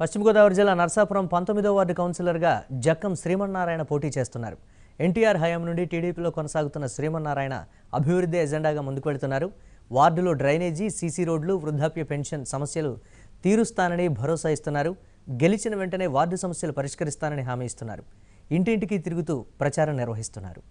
పశ్చిమ గోదావరి జిల్లా నర్సాపురం పంతొమ్మిదో వార్డు కౌన్సిలర్గా జక్కం శ్రీమన్నారాయణ పోటీ చేస్తున్నారు. ఎన్టీఆర్ హయాం నుండి టీడీపీలో కొనసాగుతున్న శ్రీమన్నారాయణ అభివృద్ధి ఎజెండాగా ముందుకు వెళుతున్నారు వార్డులో డ్రైనేజీ సీసీ రోడ్లు వృద్ధాప్య పెన్షన్ సమస్యలు తీరుస్తానని భరోసా ఇస్తున్నారు. గెలిచిన వెంటనే వార్డు సమస్యలు పరిష్కరిస్తానని హామీ ఇస్తున్నారు. ఇంటింటికి తిరుగుతూ ప్రచారం నిర్వహిస్తున్నారు.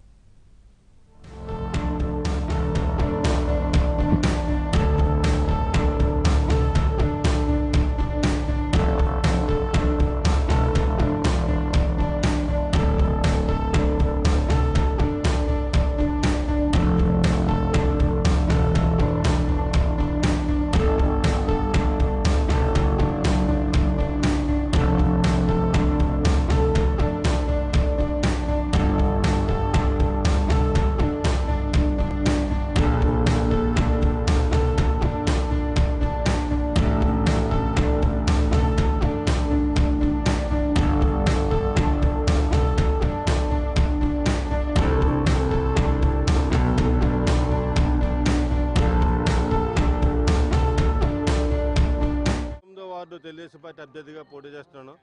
తెలుగుదేశం పార్టీ అభ్యర్థిగా పోటీ చేస్తున్నాను.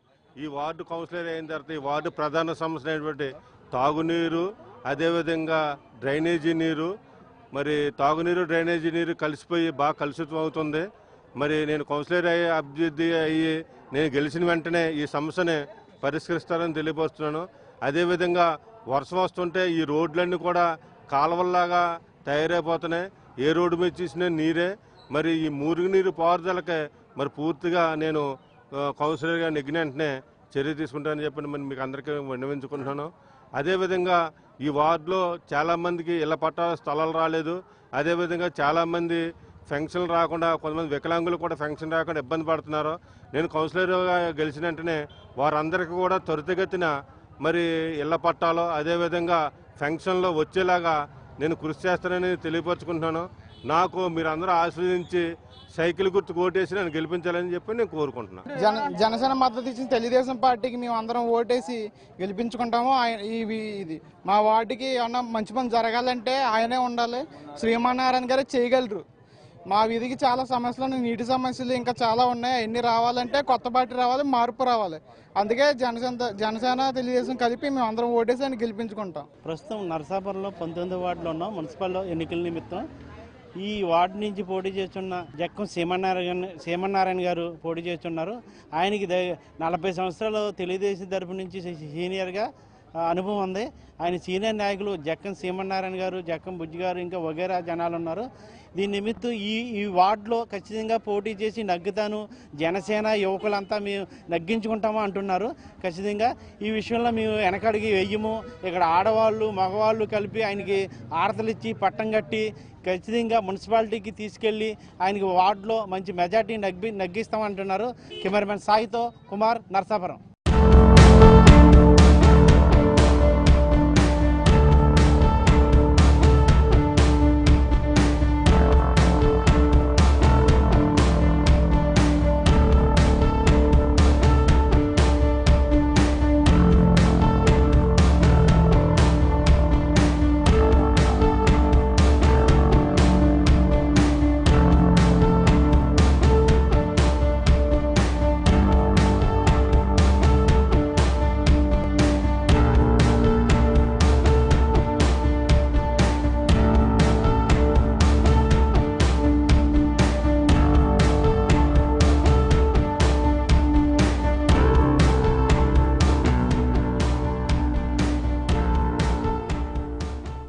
ఈ వార్డు కౌన్సిలర్ అయిన తర్వాత ఈ వార్డు ప్రధాన సమస్య అయినటువంటి తాగునీరు అదేవిధంగా డ్రైనేజీ నీరు. మరి తాగునీరు డ్రైనేజీ నీరు కలిసిపోయి బాగా కలుషితం అవుతుంది. మరి నేను కౌన్సిలర్ అయ్యి అభ్యర్థి అయ్యి నేను గెలిచిన వెంటనే ఈ సమస్యని పరిష్కరిస్తారని తెలియపరుస్తున్నాను. అదేవిధంగా వర్షం వస్తుంటే ఈ రోడ్లన్నీ కూడా కాలువల్లాగా తయారైపోతున్నాయి. ఏ రోడ్డు మీద చూసినా నీరే. మరి ఈ మురుగునీరు పారుదలకే మరి పూర్తిగా నేను కౌన్సిలర్ కౌన్సిలర్గా నెగ్గిన వెంటనే చర్య తీసుకుంటానని చెప్పి మరి మీకు అందరికీ విన్నవించుకుంటున్నాను. అదేవిధంగా ఈ వార్డులో చాలామందికి ఇళ్ళ పట్టాల స్థలాలు రాలేదు. అదేవిధంగా చాలామంది ఫంక్షన్లు రాకుండా కొంతమంది వికలాంగులు కూడా ఫంక్షన్ రాకుండా ఇబ్బంది పడుతున్నారు. నేను కౌన్సిలర్గా గెలిచిన వెంటనే వారందరికీ కూడా త్వరితగతిన మరి ఇళ్ళ పట్టాలు అదేవిధంగా ఫంక్షన్లో వచ్చేలాగా నేను కృషి చేస్తానని తెలియపరుచుకుంటున్నాను. నాకు మీరందరూ ఆశీర్వదించి సైకిల్ గుర్తు కోటేసి నన్ను గెలిపించాలని చెప్పి నేను కోరుకుంటున్నాను జన జనసేన మద్దతు ఇచ్చిన తెలుగుదేశం పార్టీకి మేము అందరం ఓటేసి గెలిపించుకుంటాము. ఆయన ఇవి ఇది మా వార్డుకి ఏమన్నా మంచి పని జరగాలంటే ఆయనే ఉండాలి. శ్రీమన్నారాయణ గారే చేయగలరు. మా వీధికి చాలా సమస్యలు ఉన్నాయి. నీటి సమస్యలు ఇంకా చాలా ఉన్నాయి. అవన్నీ రావాలంటే కొత్త పార్టీ రావాలి మార్పు రావాలి. అందుకే జనసేన జనసేన తెలుగుదేశం కలిపి మేము అందరం ఓటేసి ఆయన గెలిపించుకుంటాం. ప్రస్తుతం నరసాపురంలో పంతొమ్మిదో వార్డులో ఉన్నాం. మున్సిపల్ ఎన్నికల నిమిత్తం ఈ వార్డు నుంచి పోటీ చేస్తున్న జక్కం సీమనారాయణ సీమన్నారాయణ గారు పోటీ చేస్తున్నారు. ఆయనకి నలభై సంవత్సరాలు తెలుగుదేశం తరపు నుంచి సీనియర్గా అనుభవం ఉంది. ఆయన సీనియర్ నాయకులు జక్కం సీమన్నారాయణ గారు జక్కం బుజ్జి గారు ఇంకా వగేరా జనాలు ఉన్నారు. దీని నిమిత్తం ఈ ఈ వార్డులో ఖచ్చితంగా పోటీ చేసి నగ్గుతాను. జనసేన యువకులంతా మేము నగ్గించుకుంటాము అంటున్నారు. ఖచ్చితంగా ఈ విషయంలో మేము వెనకడిగి వెయ్యము ఇక్కడ ఆడవాళ్ళు మగవాళ్ళు కలిపి ఆయనకి ఆడతలు ఇచ్చి పట్టం కట్టి ఖచ్చితంగా మున్సిపాలిటీకి తీసుకెళ్ళి ఆయనకి వార్డులో మంచి మెజార్టీ నగ్గి నగ్గిస్తామంటున్నారు. కెమెరామెన్ సాయితో కుమార్ నర్సాపురం.